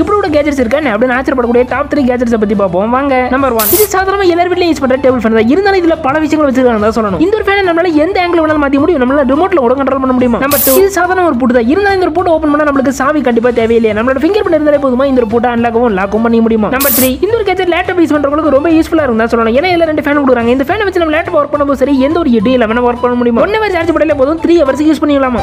இப்படி கூட கேஜெட்ஸ் இருக்கான்னு அப்படின்னு ஆச்சரியப்படக்கூடிய டாப் த்ரீ கேஜெட்ஸ் பத்தி பார்ப்போம். வாங்க நம்பர் ஒன் இது சாதாரணமா எல்லார் வீட்லயும் யூஸ் பண்ற டேபிள் ஃபேன் தான். இருந்தாலும் இதுல பல விஷயங்கள் வச்சிருக்காங்க தான் சொல்லணும். இந்த ஒரு ஃபேனை நம்மளால எந்த ஆங்கிள் வேணாலும் மாத்தி முடியும். நம்மளால ரிமோட்ல கூட கண்ட்ரோல் பண்ண முடியுமா? நம்பர் டூ இது சாதாரண ஒரு பூட்டு தான். இருந்தாலும் இந்த பூட்டை ஓப்பன் பண்ணா நம்மளுக்கு சாவி கண்டிப்பா தேவையில்லையா. நம்மளோட ஃபிங்கர் பிரிண்ட் இருந்தாலே போதுமா? இந்த பூட்டை அன்லாக்கவும் லாக்கும் பண்ணி முடியுமா? நம்பர் த்ரீ இந்த ஒரு கேஜெட் லேப்டாப் யூஸ் பண்றவங்களுக்கு ரொம்ப யூஸ்ஃபுல்லா இருந்தா சொல்லணும். ஏன்னா இதுல ரெண்டு ஃபேன் கொடுக்குறாங்க. இந்த ஃபேனை வச்சு நம்ம லேப்டாப் ஒர்க் பண்ணும்போது சரி எந்த ஒரு இடையில வேணா ஒர்க் பண்ண முடியுமா? ஒன் ஹவர் சார்ஜ் பண்ணல போதும். த்ரீ ஹவர்ஸ் யூஸ் பண்ணிக்கலாமா